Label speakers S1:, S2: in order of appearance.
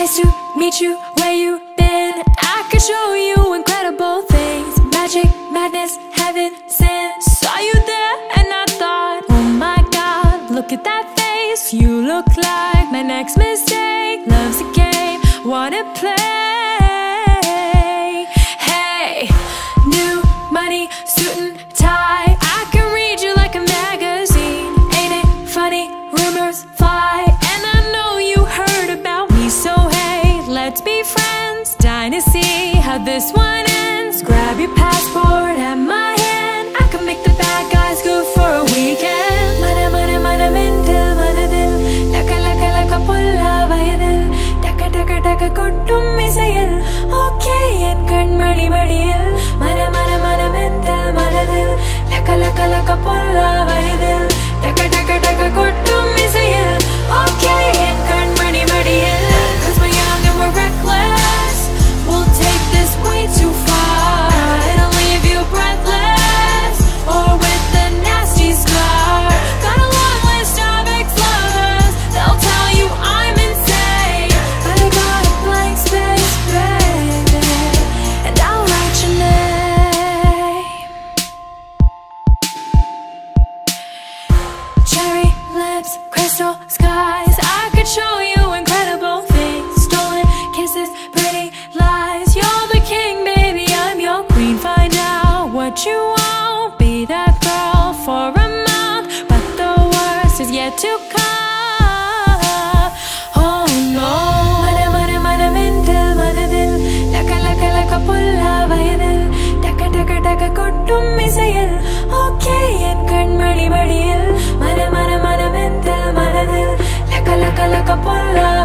S1: Nice to meet you, where you been? I could show you incredible things. Magic, madness, heaven, sin. Saw you there and I thought Oh my god, look at that face. You look like my next mistake. Love's a game, wanna play. Hey, new money, suit and tie this one ends Grab your passport and my hand I can make the bad guys go for a weekend Mana mana mana mental manadil Laka laka laka pulla vayadil Taka taka taka கொட்டும் இசையில் okay என் கண்மணி மடியில் மன மன மன மெந்தல் மனதில் லக்க லக்க லக்க பொல்ல வயதில் Lips, crystal skies. I could show you incredible things. Stolen kisses, pretty lies. You're the king, baby, I'm your queen. Find out what you want. Be that girl for a month. But the worst is yet to come nakapula